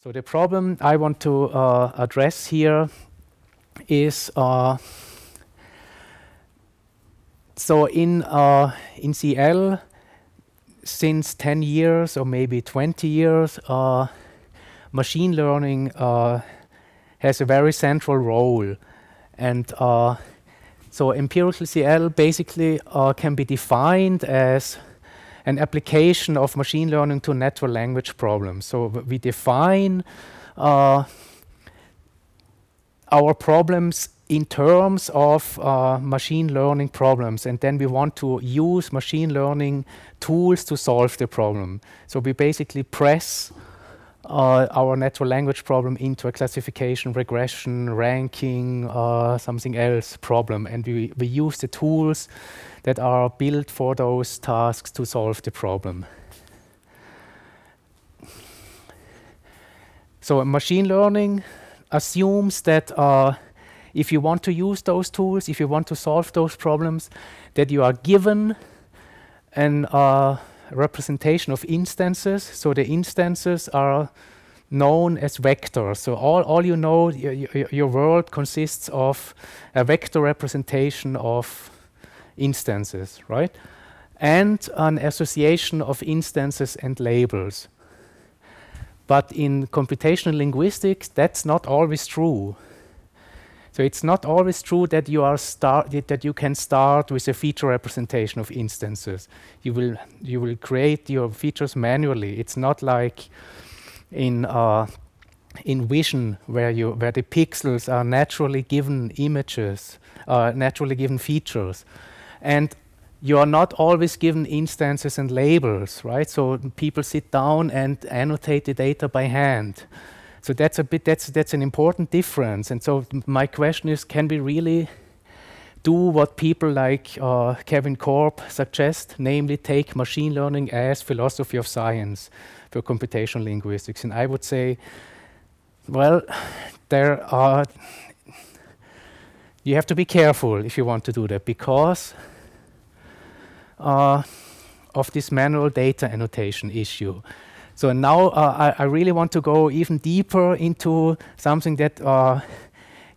So the problem I want to uh, address here is uh, so in uh, in CL since 10 years or maybe 20 years, uh, machine learning uh, has a very central role, and uh, so empirical CL basically can be defined as an application of machine learning to natural language problems. So we define uh, our problems in terms of uh, machine learning problems and then we want to use machine learning tools to solve the problem. So we basically press uh, our natural language problem into a classification, regression, ranking, uh, something else problem and we, we use the tools that are built for those tasks to solve the problem. So machine learning assumes that uh, if you want to use those tools, if you want to solve those problems, that you are given an uh, representation of instances. So the instances are known as vectors. So all, all you know, your world consists of a vector representation of instances, right? And an association of instances and labels. But in computational linguistics, that's not always true. So it's not always true that you are start that you can start with a feature representation of instances. You will you will create your features manually. It's not like in uh, in vision where you where the pixels are naturally given images, uh, naturally given features. And you are not always given instances and labels, right? So people sit down and annotate the data by hand. So that's a bit that's that's an important difference. And so my question is, can we really do what people like uh, Kevin Korb suggest, namely take machine learning as philosophy of science for computational linguistics? And I would say, well, there are you have to be careful if you want to do that because uh, of this manual data annotation issue. So now uh, I, I, really want to go even deeper into something that uh,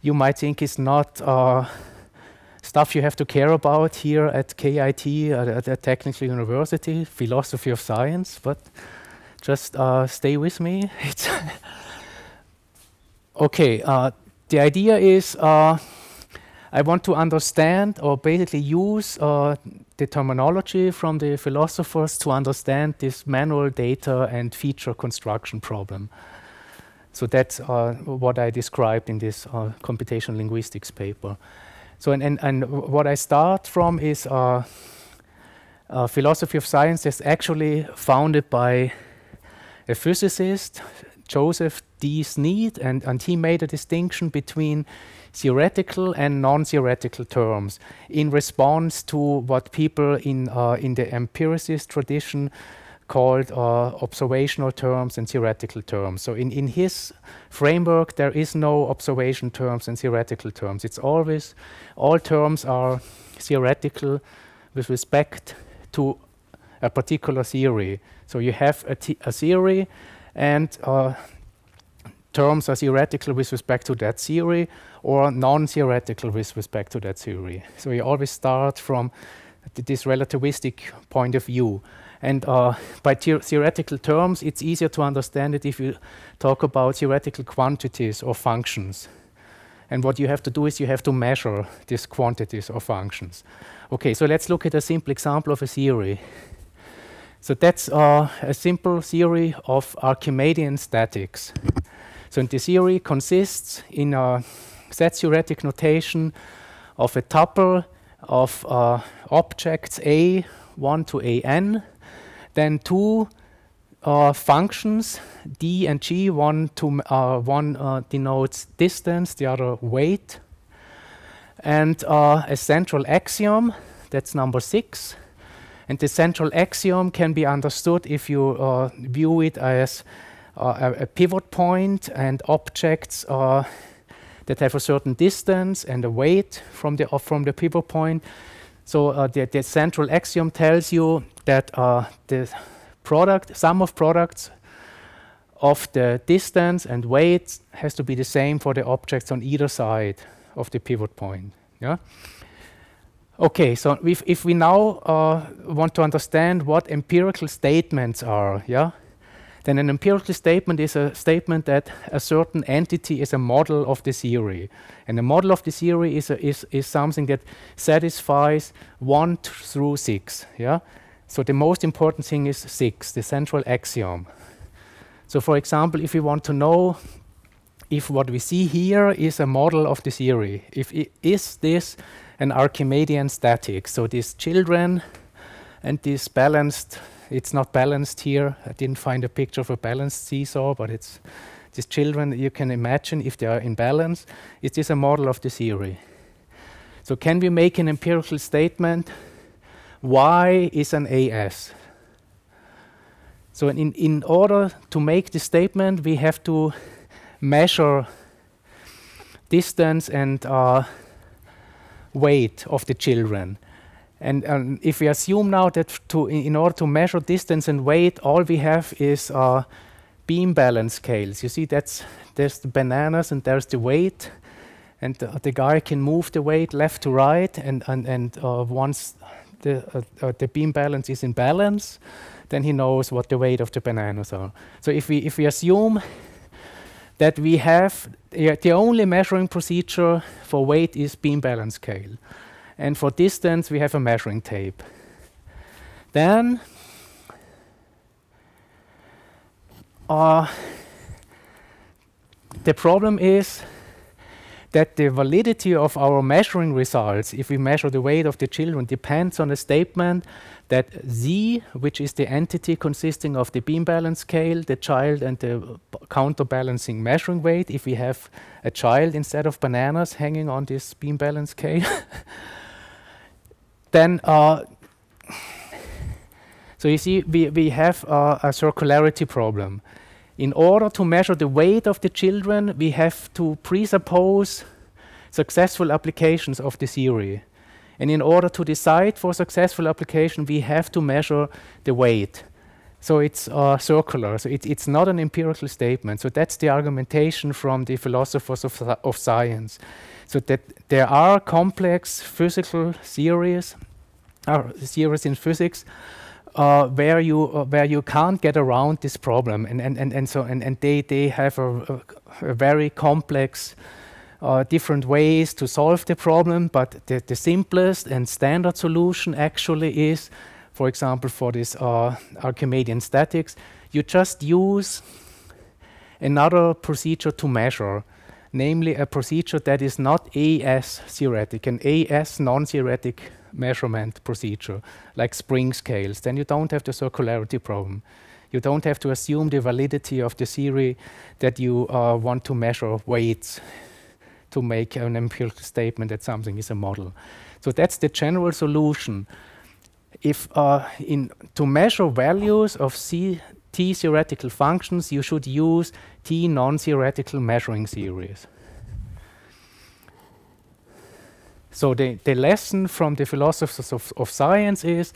you might think is not uh, stuff you have to care about here at KIT, at, a technical university, philosophy of science, but just uh, stay with me. okay, uh, the idea is I want to understand or basically use uh, the terminology from the philosophers to understand this manual data and feature construction problem. So that's uh, what I described in this uh, computational linguistics paper. So and, and, and what I start from is uh, philosophy of science that's actually founded by a physicist, Joseph D. Sneed, and, and he made a distinction between theoretical and non-theoretical terms in response to what people in, uh, in the empiricist tradition called uh, observational terms and theoretical terms. So in, in his framework, there is no observation terms and theoretical terms. It's always, all terms are theoretical with respect to a particular theory. So you have a, a theory and uh, terms are theoretical with respect to that theory or non-theoretical with respect to that theory. So you always start from this relativistic point of view. And uh, by theoretical terms, it's easier to understand it if you talk about theoretical quantities or functions. And what you have to do is you have to measure these quantities or functions. Okay, so let's look at a simple example of a theory. So that's uh, a simple theory of Archimedean statics. So the theory consists in a set theoretic notation of a tuple of uh, objects a 1 to an, then two uh, functions d and g, one, to, uh, one uh, denotes distance, the other weight, and uh, a central axiom, that's number six. And the central axiom can be understood if you uh, view it as a, a, pivot point and objects that have a certain distance and a weight from the, from the pivot point. So uh, the, the, central axiom tells you that uh, the product, sum of products of the distance and weight has to be the same for the objects on either side of the pivot point. Yeah. Okay, so if, if we now uh, want to understand what empirical statements are, yeah, then an empirical statement is a statement that a certain entity is a model of the theory. And a model of the theory is, a, is, is something that satisfies 1 through 6. Yeah? So the most important thing is 6, the central axiom. So for example, if we want to know if what we see here is a model of the theory, if is this an Archimedean static, so these children and this balanced it's not balanced here. I didn't find a picture of a balanced seesaw, but it's these children you can imagine if they are in balance. Is a model of the theory. So can we make an empirical statement? Why is an AS. So in, in order to make this statement, we have to measure distance and uh, weight of the children. And um, if we assume now that to, in order to measure distance and weight, all we have is uh, beam balance scales. You see, that's there's the bananas and there's the weight, and the, the guy can move the weight left to right, and and and uh, once the uh, uh the beam balance is in balance, then he knows what the weight of the bananas are. So if we if we assume that we have the only measuring procedure for weight is beam balance scale and for distance we have a measuring tape. Then uh, the problem is that the validity of our measuring results, if we measure the weight of the children, depends on the statement that Z, which is the entity consisting of the beam balance scale, the child, and the counterbalancing measuring weight, if we have a child instead of bananas hanging on this beam balance scale, then uh, so you see we, we have uh, a circularity problem. In order to measure the weight of the children, we have to presuppose successful applications of the theory. And in order to decide for successful application, we have to measure the weight. So it's uh, circular, so it, it's not an empirical statement. So that's the argumentation from the philosophers of, of science. So that there are complex physical theories, uh, theories in physics, uh, where you uh, where you can't get around this problem, and and and, and so and, and they they have a, a, a very complex. Uh, different ways to solve the problem, but the, the, simplest and standard solution actually is, for example, for this uh, Archimedean statics, you just use another procedure to measure namely a procedure that is not AS theoretic, an AS non-theoretic measurement procedure, like spring scales, then you don't have the circularity problem. You don't have to assume the validity of the theory that you uh, want to measure weights to make an empirical statement that something is a model. So that's the general solution. If uh, in to measure values of C T theoretical functions, you should use T non-theoretical measuring series. So the, the lesson from the philosophers of, of science is,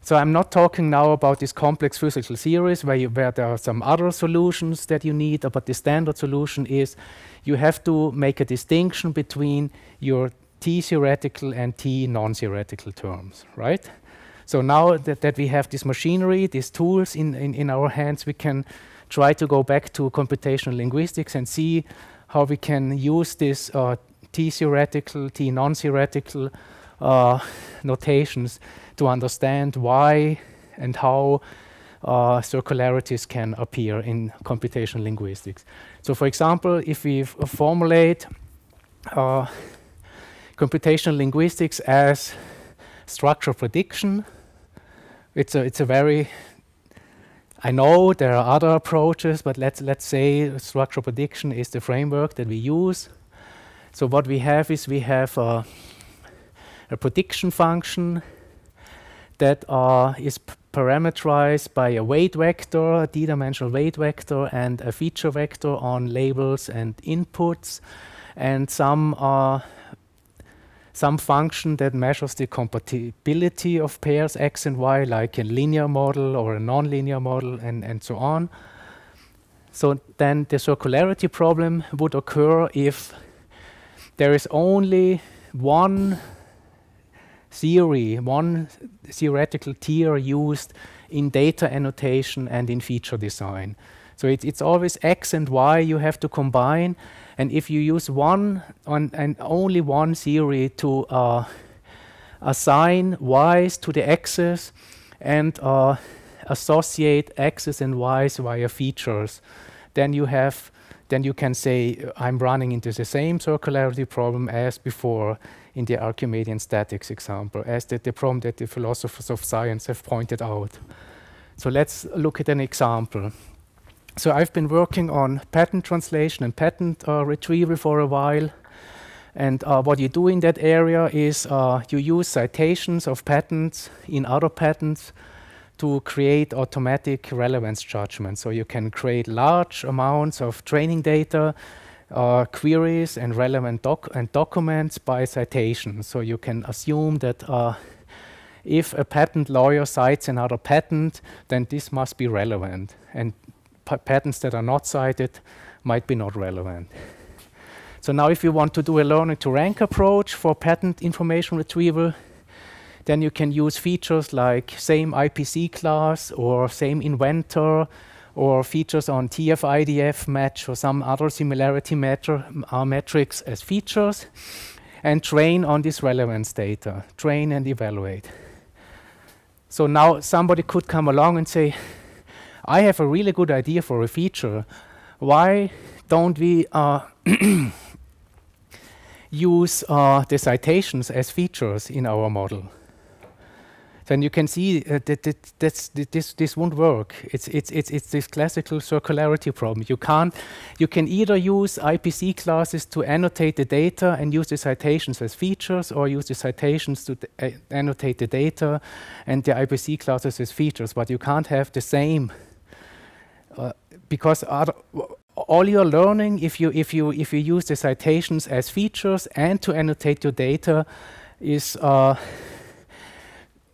so I'm not talking now about these complex physical theories where, you, where there are some other solutions that you need, but the standard solution is you have to make a distinction between your T theoretical and T non-theoretical terms, right? So now that, that we have this machinery, these tools in, in, in our hands, we can try to go back to computational linguistics and see how we can use this uh, T-theoretical, T-non-theoretical uh, notations to understand why and how uh, circularities can appear in computational linguistics. So for example, if we formulate uh, computational linguistics as structure prediction. It's a, it's a very, I know there are other approaches, but let's, let's say structure prediction is the framework that we use. So what we have is we have a, a prediction function that uh, is parameterized by a weight vector, a d-dimensional weight vector, and a feature vector on labels and inputs, and some uh, some function that measures the compatibility of pairs x and y, like a linear model or a nonlinear model, and, and so on. So then the circularity problem would occur if there is only one theory, one theoretical tier used in data annotation and in feature design. So it, it's always x and y you have to combine. And if you use one on, and only one theory to uh, assign y's to the x's and uh, associate x's and y's via features, then you have then you can say I'm running into the same circularity problem as before in the Archimedean statics example, as the, the problem that the philosophers of science have pointed out. So let's look at an example. So I've been working on patent translation and patent uh, retrieval for a while. And uh, what you do in that area is uh, you use citations of patents in other patents to create automatic relevance judgments. So you can create large amounts of training data, uh, queries, and relevant doc and documents by citation. So you can assume that uh, if a patent lawyer cites another patent, then this must be relevant. And patents that are not cited might be not relevant. So now if you want to do a learning to rank approach for patent information retrieval, then you can use features like same IPC class or same inventor or features on TF-IDF match or some other similarity uh, metrics as features and train on this relevance data, train and evaluate. So now somebody could come along and say, I have a really good idea for a feature. Why don't we uh, use uh, the citations as features in our model? then you can see uh, that, that this this won't work. It's it's it's it's this classical circularity problem. You can't you can either use IPC classes to annotate the data and use the citations as features, or use the citations to uh, annotate the data and the IPC classes as features. But you can't have the same uh, because all you're learning if you if you if you use the citations as features and to annotate your data is uh,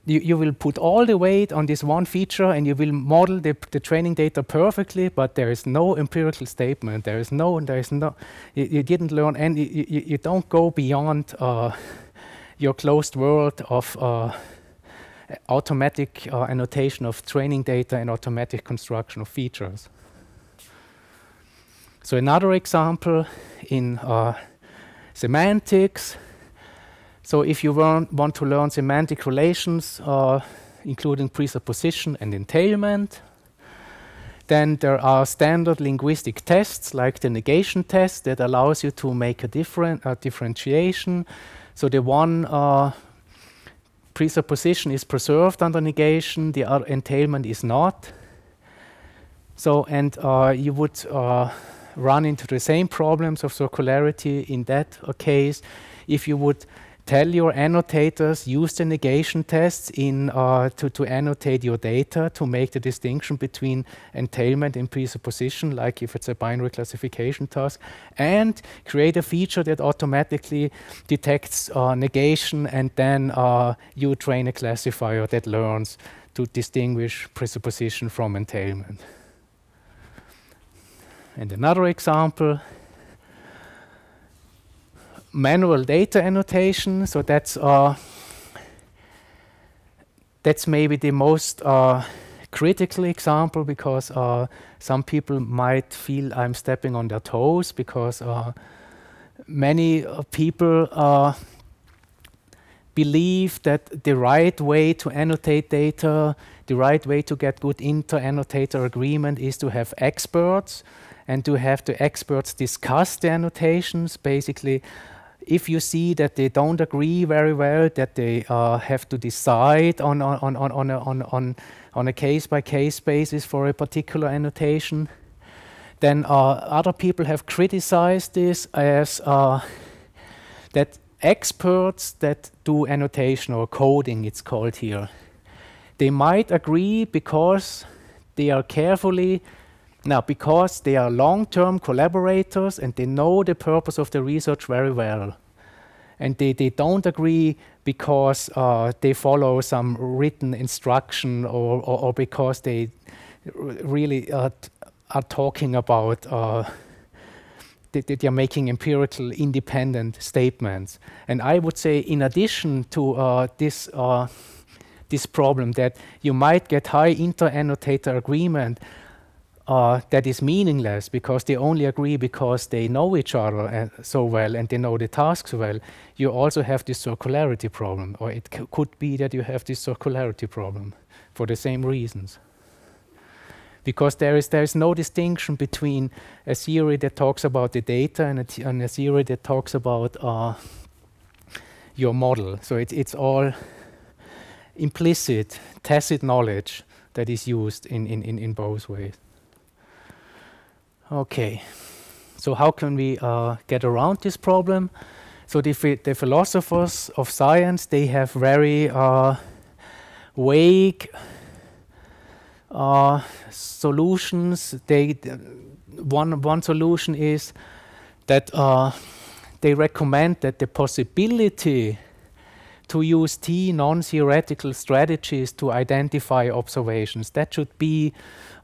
you, you will put all the weight on this one feature and you will model the, the training data perfectly, but there is no empirical statement. There is no, there is no, you, you didn't learn, and you, you, you don't go beyond uh, your closed world of uh, automatic uh, annotation of training data and automatic construction of features. So another example in uh, semantics, so if you want, to learn semantic relations, uh, including presupposition and entailment, then there are standard linguistic tests like the negation test that allows you to make a different uh, differentiation. So the one uh, presupposition is preserved under negation, the entailment is not. So and uh, you would uh, run into the same problems of circularity in that case if you would tell your annotators, use the negation tests in, uh, to, to annotate your data to make the distinction between entailment and presupposition, like if it's a binary classification task, and create a feature that automatically detects uh, negation and then uh, you train a classifier that learns to distinguish presupposition from entailment. And another example manual data annotation. So that's uh, that's maybe the most uh, critical example because uh, some people might feel I'm stepping on their toes because uh, many uh, people uh, believe that the right way to annotate data, the right way to get good inter-annotator agreement is to have experts and to have the experts discuss the annotations, basically if you see that they don't agree very well, that they uh, have to decide on, on, on, on, a, on, on, on a case-by-case basis for a particular annotation, then uh, other people have criticized this as uh, that experts that do annotation or coding, it's called here, they might agree because they are carefully now, because they are long-term collaborators and they know the purpose of the research very well, and they, they don't agree because uh, they follow some written instruction or, or, or because they really are talking about uh, they, are making empirical independent statements. And I would say, in addition to uh, this uh, this problem, that you might get high inter-annotator agreement uh, that is meaningless because they only agree because they know each other uh, so well and they know the tasks well. You also have this circularity problem, or it could be that you have this circularity problem for the same reasons because there is there is no distinction between a theory that talks about the data and a, and a theory that talks about uh, your model. So it, it's all implicit, tacit knowledge that is used in, in, in, in both ways. Okay, so how can we uh, get around this problem? So the, the philosophers of science, they have very uh, vague uh, solutions. They one one solution is that uh, they recommend that the possibility to use T non-theoretical strategies to identify observations that should be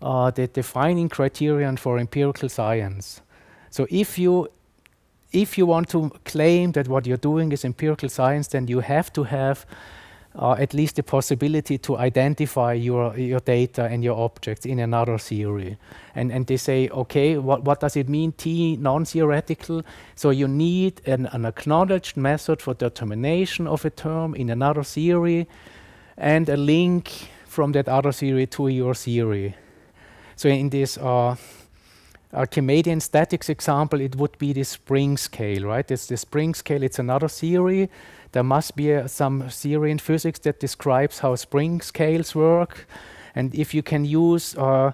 uh, the defining criterion for empirical science. So if you if you want to claim that what you're doing is empirical science, then you have to have uh, at least the possibility to identify your, your data and your objects in another theory. And, and they say, okay, what, what does it mean, T non-theoretical? So you need an, an acknowledged method for determination of a term in another theory and a link from that other theory to your theory. So in this uh, Archimedean statics example, it would be the spring scale, right? It's the spring scale, it's another theory there must be uh, some theory in physics that describes how spring scales work. And if you can use uh,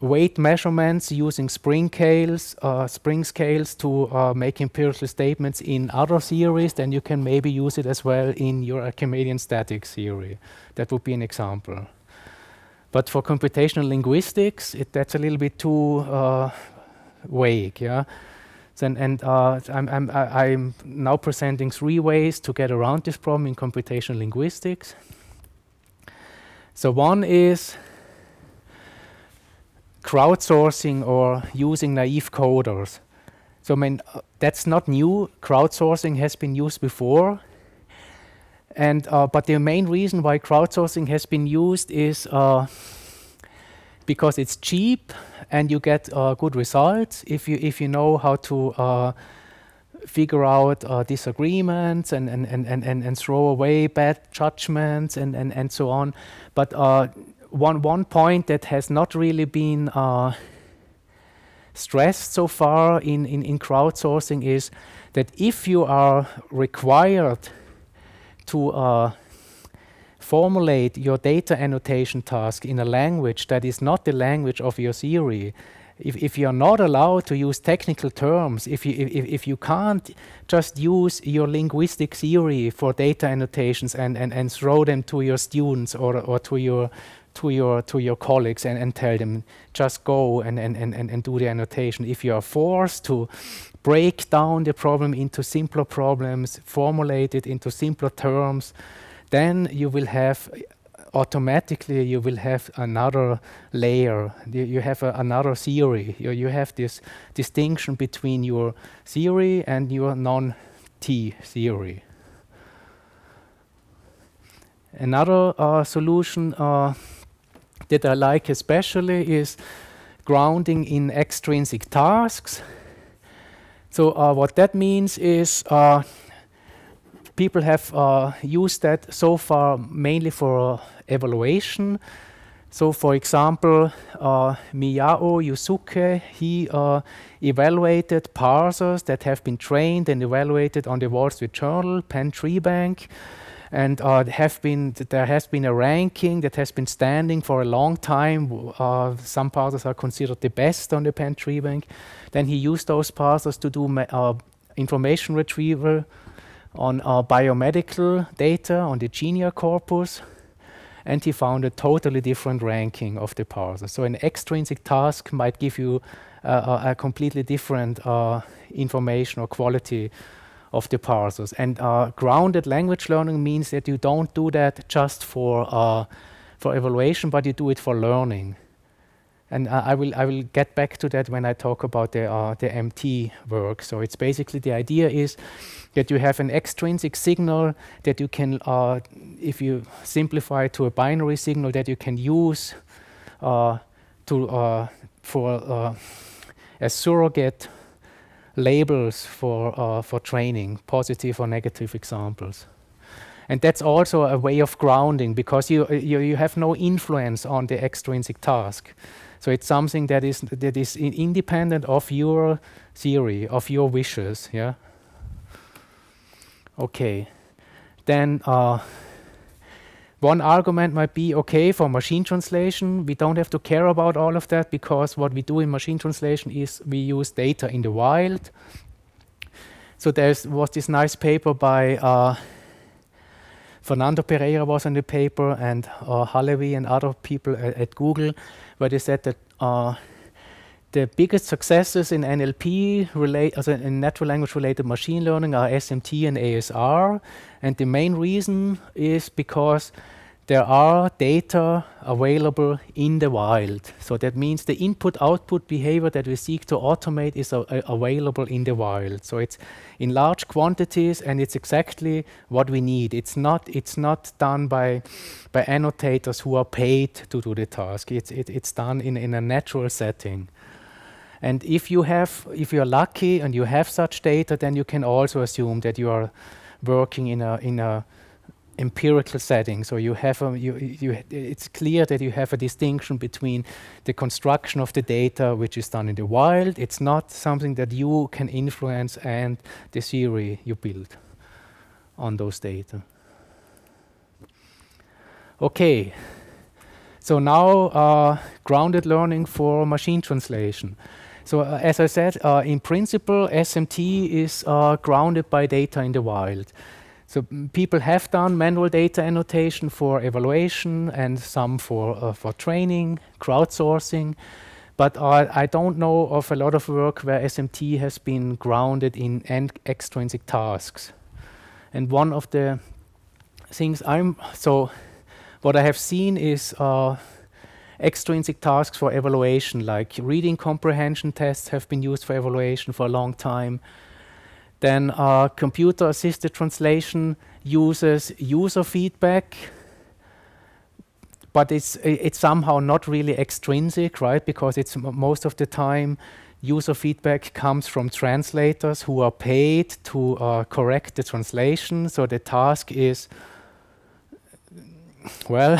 weight measurements using spring scales, uh, spring scales to uh, make empirical statements in other theories, then you can maybe use it as well in your Archimedean statics theory. That would be an example. But for computational linguistics, it, that's a little bit too uh, vague. Yeah. Then, and uh, I'm, I'm, I'm now presenting three ways to get around this problem in computational linguistics. So one is crowdsourcing or using naive coders. So I mean, uh, that's not new. Crowdsourcing has been used before. And, uh, but the main reason why crowdsourcing has been used is uh, because it's cheap and you get uh, good results if you if you know how to uh, figure out uh, disagreements and and, and, and, and throw away bad judgments and, and, and so on. But uh, one one point that has not really been uh, stressed so far in, in, in crowdsourcing is that if you are required to uh, formulate your data annotation task in a language that is not the language of your theory, if, if you're not allowed to use technical terms, if you, if, if you can't just use your linguistic theory for data annotations and, and, and throw them to your students or, or to your to your to your colleagues and, and tell them just go and, and, and, and do the annotation. If you are forced to break down the problem into simpler problems, formulate it into simpler terms, then you will have automatically you will have another layer. You, you have another theory. You, you have this distinction between your theory and your non-T theory. Another uh, solution uh, that I like especially is grounding in extrinsic tasks. So uh, what that means is uh, people have uh, used that so far mainly for uh, evaluation. So, for example, uh, Miyao Yusuke, he uh, evaluated parsers that have been trained and evaluated on the Wall Street Journal, Penn Treebank, and uh, have been there has been a ranking that has been standing for a long time. Uh, some parsers are considered the best on the Penn Treebank. Then he used those parsers to do uh, information retrieval on our biomedical data on the Genia corpus, and he found a totally different ranking of the parser. So an extrinsic task might give you uh, a, completely different uh, information or quality of the parsers. And uh, grounded language learning means that you don't do that just for, uh, for evaluation, but you do it for learning. And uh, I will I will get back to that when I talk about the uh, the MT work. So it's basically the idea is that you have an extrinsic signal that you can, uh, if you simplify to a binary signal, that you can use uh, to uh, for uh, as surrogate labels for for training, positive or negative examples. And that's also a way of grounding because you, you, you have no influence on the extrinsic task. So it's something that is that is independent of your theory, of your wishes. Yeah. Okay. Then uh, one argument might be okay for machine translation. We don't have to care about all of that because what we do in machine translation is we use data in the wild. So there was this nice paper by uh, Fernando Pereira was in the paper and uh, Halevy and other people at, at Google where they said that uh, the biggest successes in NLP, relate, also in natural language related machine learning, are SMT and ASR. And the main reason is because there are data available in the wild. So that means the input output behavior that we seek to automate is available in the wild. So it's in large quantities and it's exactly what we need. It's not, it's not done by, by annotators who are paid to do the task. It's, it, it's done in, in a natural setting. And if you have, if you're lucky and you have such data, then you can also assume that you are working in a, in a empirical setting. So you have a, you, you, it's clear that you have a distinction between the construction of the data, which is done in the wild. It's not something that you can influence, and the theory you build on those data. Okay. So now uh, grounded learning for machine translation. So uh, as I said, uh, in principle, SMT is uh, grounded by data in the wild. So people have done manual data annotation for evaluation and some for, uh, for training, crowdsourcing. But uh, I don't know of a lot of work where SMT has been grounded in extrinsic tasks. And one of the things I'm, so what I have seen is uh, extrinsic tasks for evaluation, like reading comprehension tests have been used for evaluation for a long time. Then uh, computer-assisted translation uses user feedback, but it's it's somehow not really extrinsic, right? Because it's most of the time user feedback comes from translators who are paid to uh, correct the translation. So the task is, well,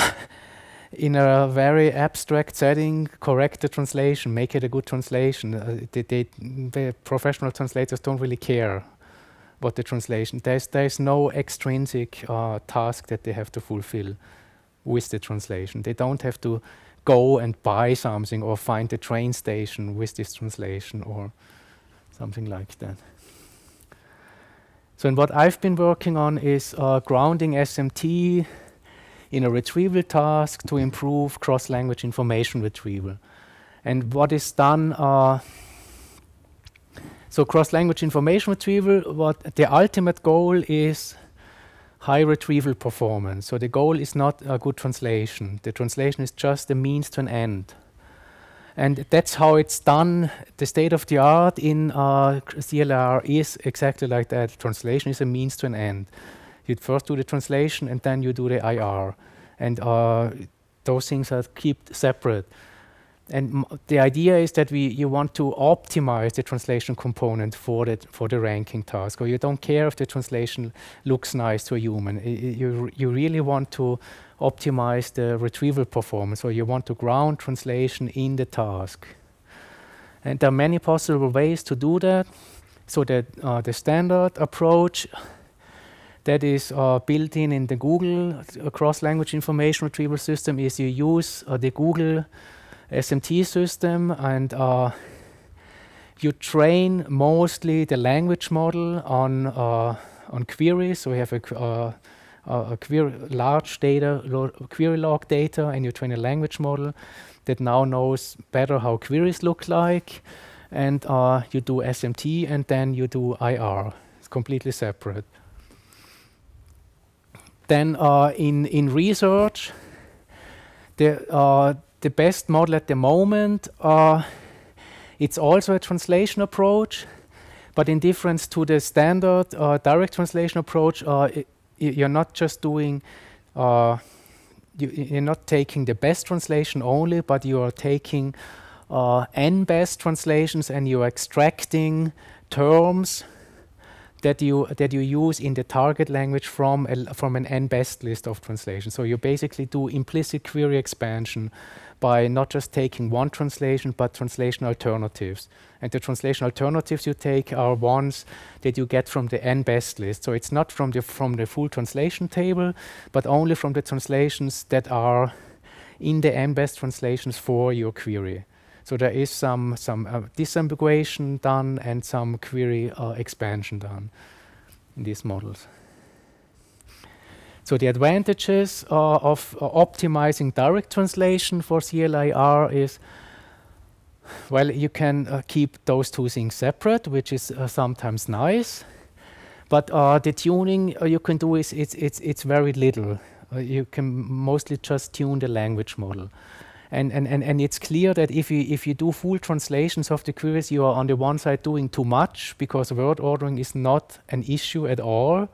in a very abstract setting, correct the translation, make it a good translation. Uh, they, they, the professional translators don't really care what the translation. There's there's no extrinsic uh, task that they have to fulfill with the translation. They don't have to go and buy something or find the train station with this translation or something like that. So, and what I've been working on is uh, grounding SMT in a retrieval task to improve cross-language information retrieval. And what is done uh, so cross-language information retrieval, what the ultimate goal is high retrieval performance. So the goal is not a good translation. The translation is just a means to an end. And that's how it's done. The state of the art in uh, CLR is exactly like that. Translation is a means to an end. You first do the translation and then you do the IR. And uh, those things are kept separate. And the idea is that we you want to optimize the translation component for the for the ranking task, or you don't care if the translation looks nice to a human. I, you you really want to optimize the retrieval performance, or you want to ground translation in the task. And there are many possible ways to do that. So that uh, the standard approach that is uh, built in in the Google uh, cross-language information retrieval system is you use uh, the Google SMT system and uh, you train mostly the language model on uh, on queries. So we have a, uh, a query, large data, query log data, and you train a language model that now knows better how queries look like. And uh, you do SMT, and then you do IR. It's completely separate. Then uh, in in research, there uh, the best model at the moment. Uh, it's also a translation approach, but in difference to the standard uh, direct translation approach, uh, you're not just doing, uh, you, are not taking the best translation only, but you are taking uh, n best translations and you're extracting terms that you that you use in the target language from a, from an n best list of translations. So you basically do implicit query expansion by not just taking one translation but translation alternatives. And the translation alternatives you take are ones that you get from the n best list. So it's not from the from the full translation table, but only from the translations that are in the n best translations for your query. So there is some, some uh, disambiguation done and some query uh, expansion done in these models. So the advantages uh, of uh, optimizing direct translation for CLIR is, well, you can uh, keep those two things separate, which is uh, sometimes nice. But the tuning you can do is it's, it's, it's very little. you can mostly just tune the language model. And, and, and, and it's clear that if you, if you do full translations of the queries, you are on the one side doing too much because word ordering is not an issue at all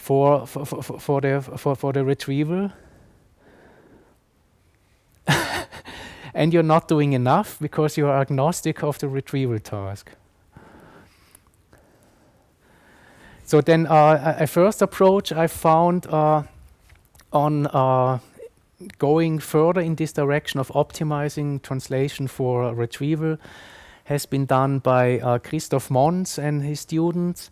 for, for, for, for the, for, for the retrieval. and you're not doing enough because you are agnostic of the retrieval task. So then uh, a, first approach I found uh, on uh, going further in this direction of optimizing translation for retrieval has been done by uh, Christof Monz and his students.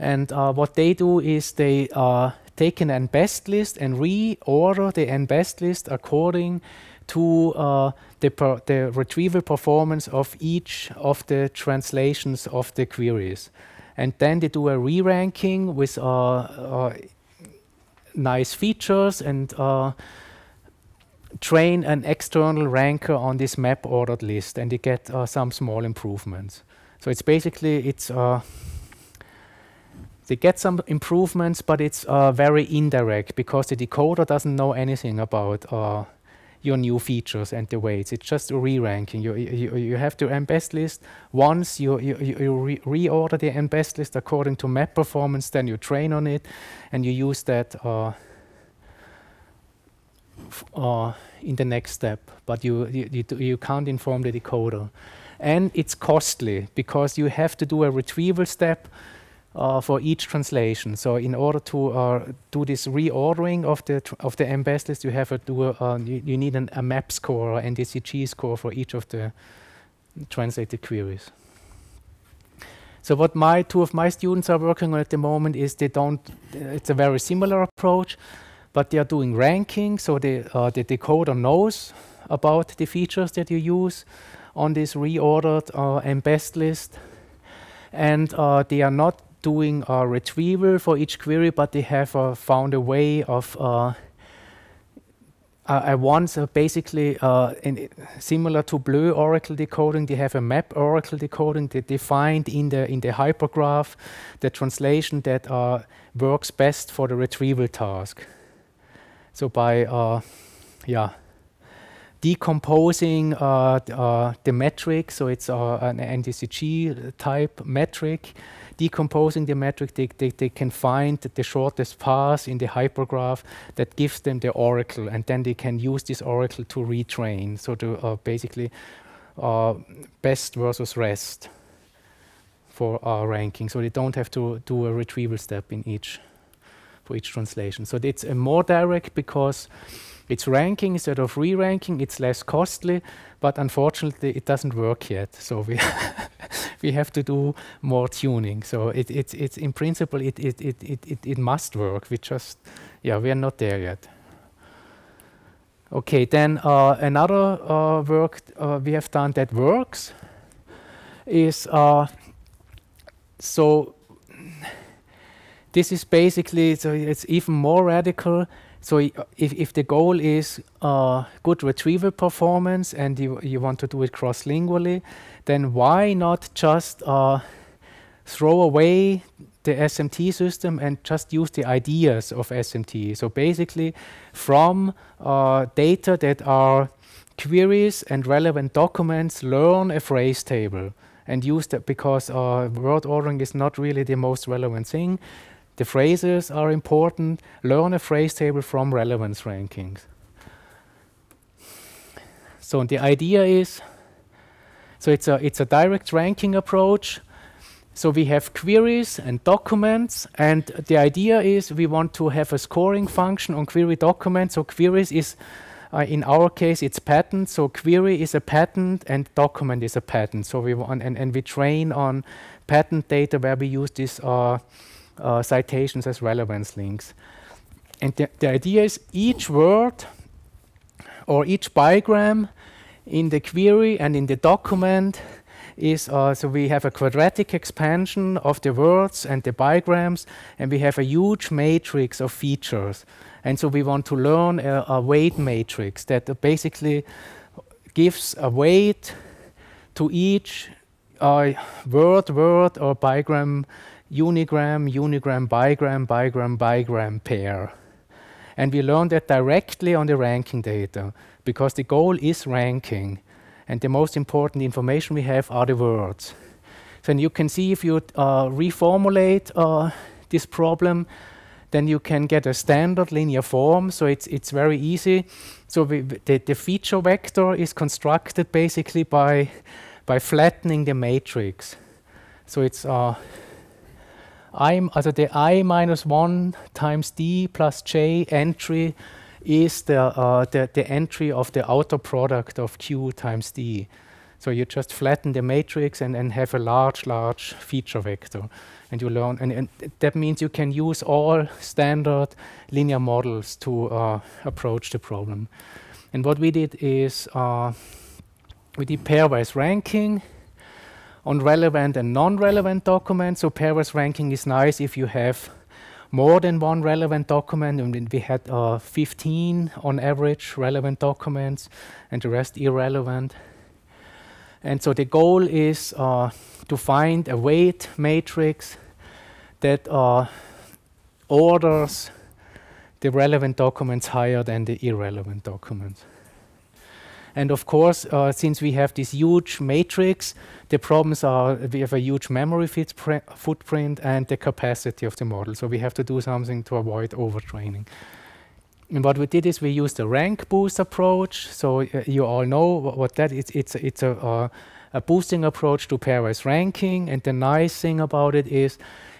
And uh, what they do is they uh, take an n-best list and reorder the n-best list according to uh, the, the retrieval performance of each of the translations of the queries. And then they do a re-ranking with uh, uh, nice features and train an external ranker on this map ordered list and you get uh, some small improvements. So it's basically, it's uh, they get some improvements, but it's uh, very indirect because the decoder doesn't know anything about uh, your new features and the weights. It's just a re-ranking. You, you, you have to n-best list. Once you, you, you re reorder the n-best list according to map performance, then you train on it and you use that uh, uh, in the next step, but you, you, you can't inform the decoder. And it's costly because you have to do a retrieval step uh, for each translation. So in order to uh, do this reordering of the of the n-best list, you have to do a, uh, you, you, need an, a map score or NDCG score for each of the translated queries. So what my two of my students are working on at the moment is they don't. it's a very similar approach but they are doing ranking, so the, uh, the decoder knows about the features that you use on this reordered uh, list. And uh, they are not doing a retrieval for each query, but they have uh, found a way of uh, I once uh, basically uh, similar to Bleu Oracle decoding, they have a map Oracle decoding. that They find in the in the hypergraph the translation that uh, works best for the retrieval task. So by uh, yeah, decomposing uh, uh, the metric, so it's uh, an NDCG type metric, decomposing the metric, they, they, they can find the shortest path in the hypergraph that gives them the oracle, and then they can use this oracle to retrain, so to uh, basically uh, best versus rest for our ranking. So they don't have to do a retrieval step in each for each translation. So it's a more direct because it's ranking instead of re-ranking. It's less costly, but unfortunately, it doesn't work yet. So we we have to do more tuning. So it, it's it's in principle it it, it it it it must work. We just yeah we are not there yet. Okay, then uh, another uh, work uh, we have done that works is uh, so this is basically, so it's even more radical. So if, if the goal is uh, good retrieval performance and you, you want to do it cross-lingually, then why not just uh, throw away the SMT system and just use the ideas of SMT. So basically, from uh, data that are queries and relevant documents learn a phrase table and use that because uh, word ordering is not really the most relevant thing. The phrases are important. Learn a phrase table from relevance rankings. So the idea is, so it's a, it's a direct ranking approach. So we have queries and documents, and the idea is we want to have a scoring function on query documents. So queries is uh, in our case, it's pattern. So query is a patent and document is a patent. So we want and, and we train on patent data where we use these uh, uh, citations as relevance links. And the, the idea is each word or each bigram in the query and in the document is uh, so we have a quadratic expansion of the words and the bigrams, and we have a huge matrix of features. And so we want to learn a, a weight matrix that basically gives a weight to each uh, word, word, or bigram, unigram, unigram, bigram, bigram, bigram pair. And we learn that directly on the ranking data because the goal is ranking. And the most important information we have are the words. So you can see if you uh, reformulate uh, this problem, then you can get a standard linear form. So it's it's very easy. So the, the feature vector is constructed basically by by flattening the matrix. So it's uh, i also the i minus one times d plus j entry is the, uh, the the entry of the outer product of q times d. So you just flatten the matrix and, and have a large, large feature vector and you learn, and, and, that means you can use all standard linear models to uh, approach the problem. And what we did is uh, we did pairwise ranking on relevant and non-relevant documents. So pairwise ranking is nice if you have more than one relevant document, and we had uh, 15 on average relevant documents, and the rest irrelevant. And so the goal is uh, to find a weight matrix that uh, orders the relevant documents higher than the irrelevant documents. And of course, uh, since we have this huge matrix, the problems are we have a huge memory footprint and the capacity of the model. So we have to do something to avoid overtraining. And what we did is we used a rank boost approach. So uh, you all know what that is. It's, it's a, uh, a boosting approach to pairwise ranking. And the nice thing about it is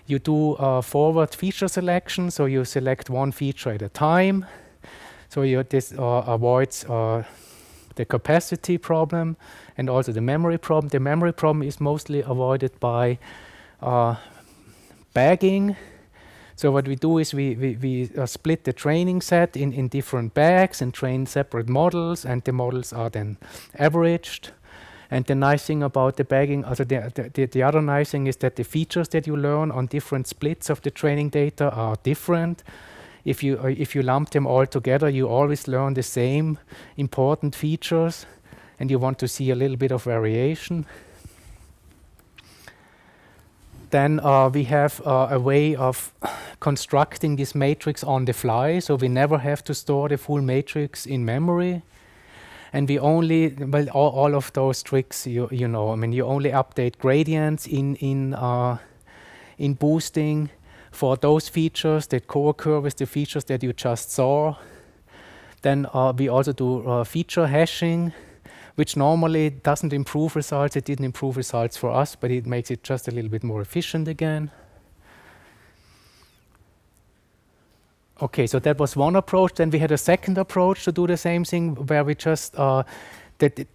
you do a forward feature selection. So you select one feature at a time. So you, this uh, avoids uh, the capacity problem and also the memory problem. The memory problem is mostly avoided by uh, bagging. So what we do is we, we, we uh, split the training set in, in different bags and train separate models and the models are then averaged. And the nice thing about the bagging, also the, the, the other nice thing is that the features that you learn on different splits of the training data are different if you, uh, if you lump them all together, you always learn the same important features and you want to see a little bit of variation. Then uh, we have uh, a way of constructing this matrix on the fly, so we never have to store the full matrix in memory. And we only, well, all, all of those tricks, you, you know, I mean, you only update gradients in, in, uh, in boosting for those features that co-occur with the features that you just saw. Then uh, we also do uh, feature hashing, which normally doesn't improve results. It didn't improve results for us, but it makes it just a little bit more efficient again. Okay, so that was one approach. Then we had a second approach to do the same thing, where we just uh, that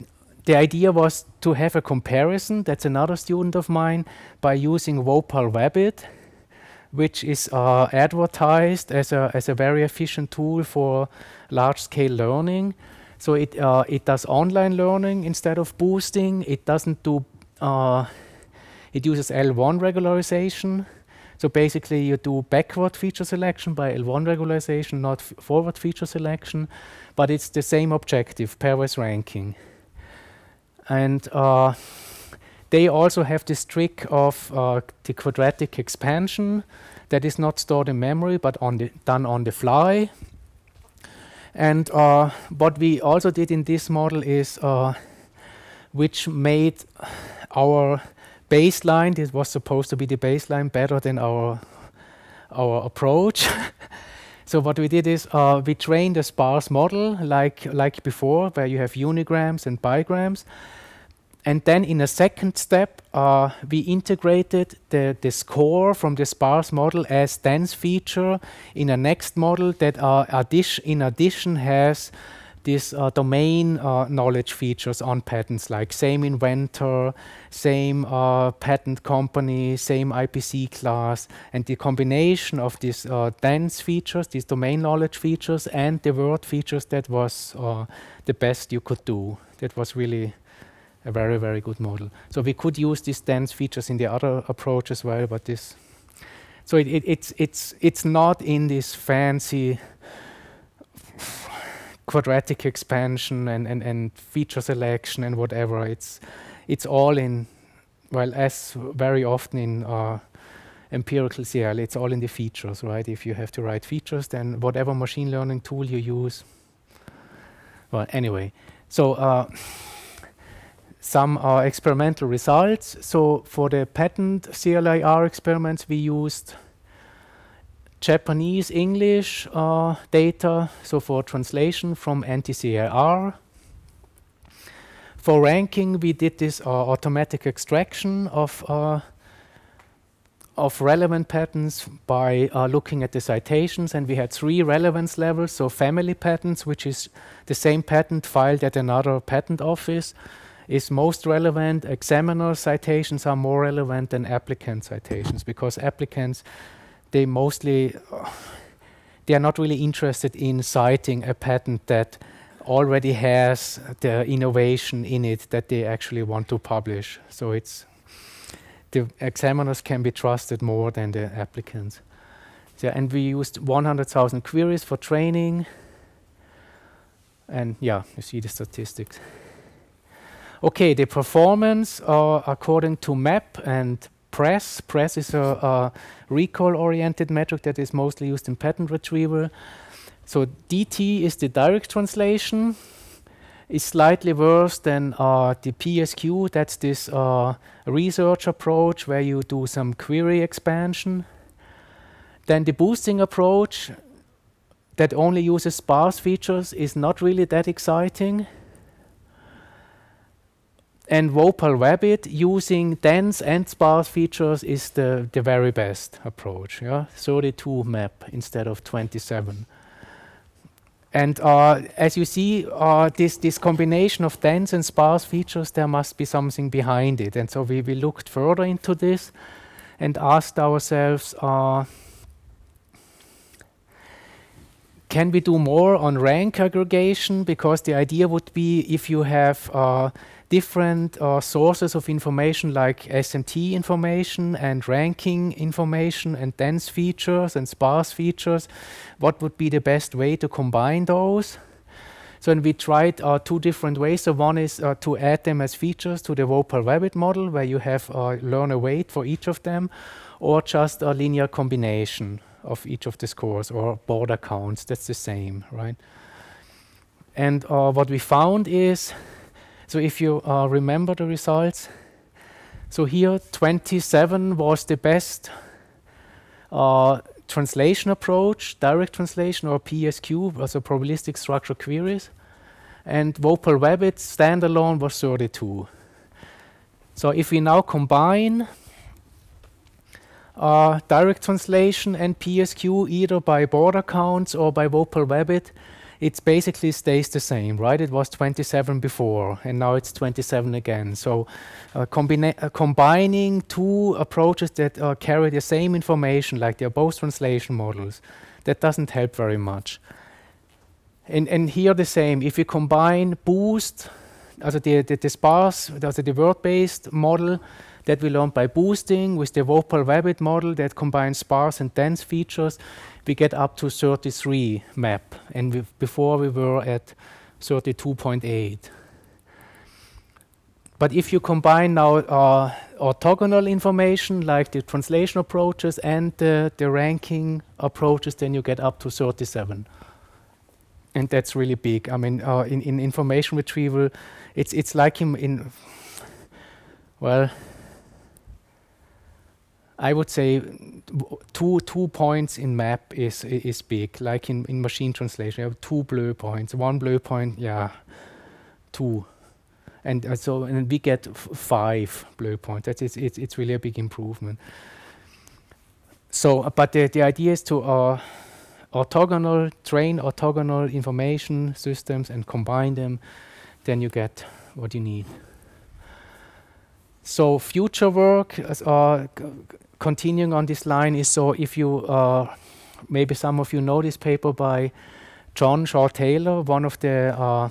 the idea was to have a comparison. That's another student of mine by using Vowpal Wabbit which is uh, advertised as a, as a very efficient tool for large-scale learning. So it, uh, it does online learning instead of boosting. It doesn't do, uh, it uses L1 regularization. So basically you do backward feature selection by L1 regularization, not forward feature selection, but it's the same objective, pairwise ranking. And uh, they also have this trick of uh, the quadratic expansion that is not stored in memory but on the, done on the fly. And uh, what we also did in this model is, uh, which made our baseline, this was supposed to be the baseline, better than our, our approach. so what we did is uh, we trained a sparse model like, like before, where you have unigrams and bigrams. And then in a second step, uh, we integrated the, the score from the sparse model as dense feature in a next model that uh, addition, in addition has these uh, domain uh, knowledge features on patents like same inventor, same uh, patent company, same IPC class, and the combination of these uh, dense features, these domain knowledge features, and the word features that was uh, the best you could do. That was really a very, very good model. So we could use these dense features in the other approach as well, but this, so it, it, it's, it's, it's not in this fancy quadratic expansion and, and, and feature selection and whatever. It's, it's all in, well, as very often in uh, empirical CL, it's all in the features, right? If you have to write features, then whatever machine learning tool you use. Well, anyway, so uh, some are experimental results. So for the patent CLIR experiments, we used Japanese English uh, data, so for translation from NTCIR. For ranking, we did this uh, automatic extraction of uh, of relevant patents by uh, looking at the citations, and we had three relevance levels. So family patents, which is the same patent filed at another patent office, is most relevant. Examiner citations are more relevant than applicant citations because applicants, they mostly, they are not really interested in citing a patent that already has the innovation in it that they actually want to publish. So it's the examiners can be trusted more than the applicants. So, and we used 100,000 queries for training. And yeah, you see the statistics. Okay, the performance uh, according to MAP and PRES. PRES is a, a recall-oriented metric that is mostly used in patent retrieval. So DT is the direct translation. Is slightly worse than uh, the PSQ. That's this uh, research approach where you do some query expansion. Then the boosting approach that only uses sparse features is not really that exciting and Vowpal Wabbit using dense and sparse features is the, the very best approach. Yeah, 32 map instead of 27. And uh, as you see, uh, this, this combination of dense and sparse features, there must be something behind it. And so we, we looked further into this and asked ourselves, uh, can we do more on rank aggregation? Because the idea would be if you have uh, different uh, sources of information like SMT information and ranking information and dense features and sparse features, what would be the best way to combine those? So we tried uh, two different ways. So one is uh, to add them as features to the Vowpal Wabbit model where you have uh, learner weight for each of them or just a linear combination of each of the scores or Borda counts. That's the same, right? And uh, what we found is so if you uh, remember the results, so here 27 was the best uh, translation approach, direct translation or PSQ, also probabilistic structure queries. And Vowpal Wabbit standalone was 32. So if we now combine uh, direct translation and PSQ either by Borda counts or by Vowpal Wabbit, it basically stays the same, right? It was 27 before, and now it's 27 again. So uh, uh, combining two approaches that uh, carry the same information, like they're both translation models, that doesn't help very much. And, and here the same, if you combine boost, also the, the, the sparse, also the word-based model that we learned by boosting with the Vowpal Wabbit model that combines sparse and dense features, we get up to 33 map. And before we were at 32.8. But if you combine now uh, orthogonal information like the translation approaches and the, the ranking approaches, then you get up to 37. and that's really big. I mean, uh, in, in information retrieval, it's it's like in, in well, I would say two two points in map is is big. Like in, in machine translation, you have two BLEU points. One BLEU point, yeah, two, and uh, so and we get five BLEU points. That's it's, it's it's really a big improvement. So, uh, but the the idea is to uh, orthogonal train orthogonal information systems and combine them, then you get what you need. So future work, uh, continuing on this line, is so if you, uh, maybe some of you know this paper by John Shawe-Taylor, one of the uh,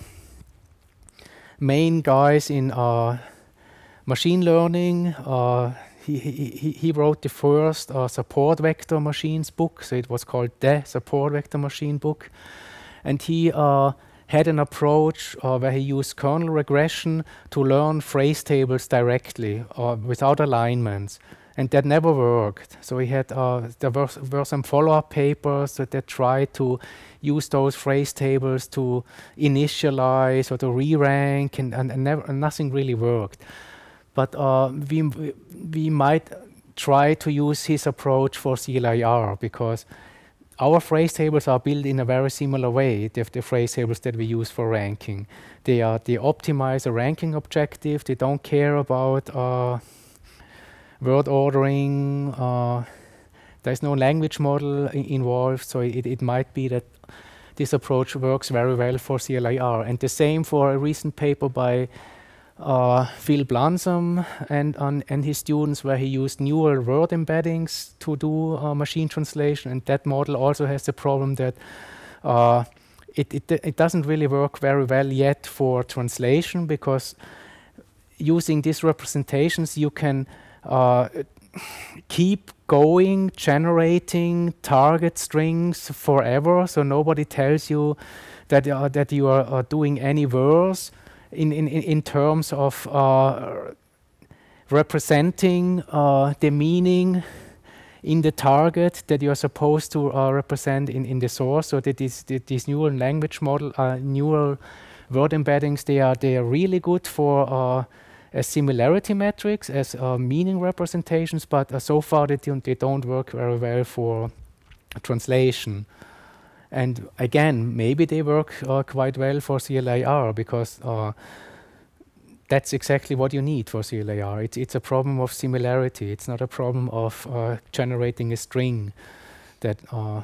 main guys in uh, machine learning. Uh, he, he, he wrote the first uh, support vector machines book, so it was called the support vector machine book. And he had an approach uh, where he used kernel regression to learn phrase tables directly or without alignments. And that never worked. So he had uh, there were, were some follow-up papers that, that tried to use those phrase tables to initialize or to re-rank, and, and, and, never, nothing really worked. But uh, we we might try to use his approach for CLIR because our phrase tables are built in a very similar way. The, the phrase tables that we use for ranking, they are they optimize a ranking objective. They don't care about uh, word ordering. Uh, there's no language model involved, so it, it might be that this approach works very well for CLIR. And the same for a recent paper by uh, Phil Blunsom and, and his students where he used neural word embeddings to do uh, machine translation. And that model also has the problem that uh, it, it, it doesn't really work very well yet for translation because using these representations you can uh, keep going generating target strings forever so nobody tells you that, uh, that you are doing any worse in, in, in terms of uh, representing uh, the meaning in the target that you're supposed to uh, represent in, in the source. So that these, neural language model, uh, neural word embeddings, they are, they are really good for uh, as similarity metrics, as uh, meaning representations, but so far they don't, they don't work very well for translation. And again, maybe they work uh, quite well for CLIR because uh, that's exactly what you need for CLIR. It's, it's a problem of similarity. It's not a problem of uh, generating a string that uh,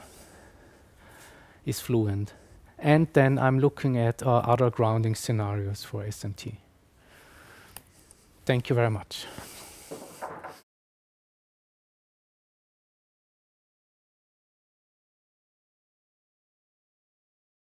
is fluent. And then I'm looking at uh, other grounding scenarios for SMT. Thank you very much.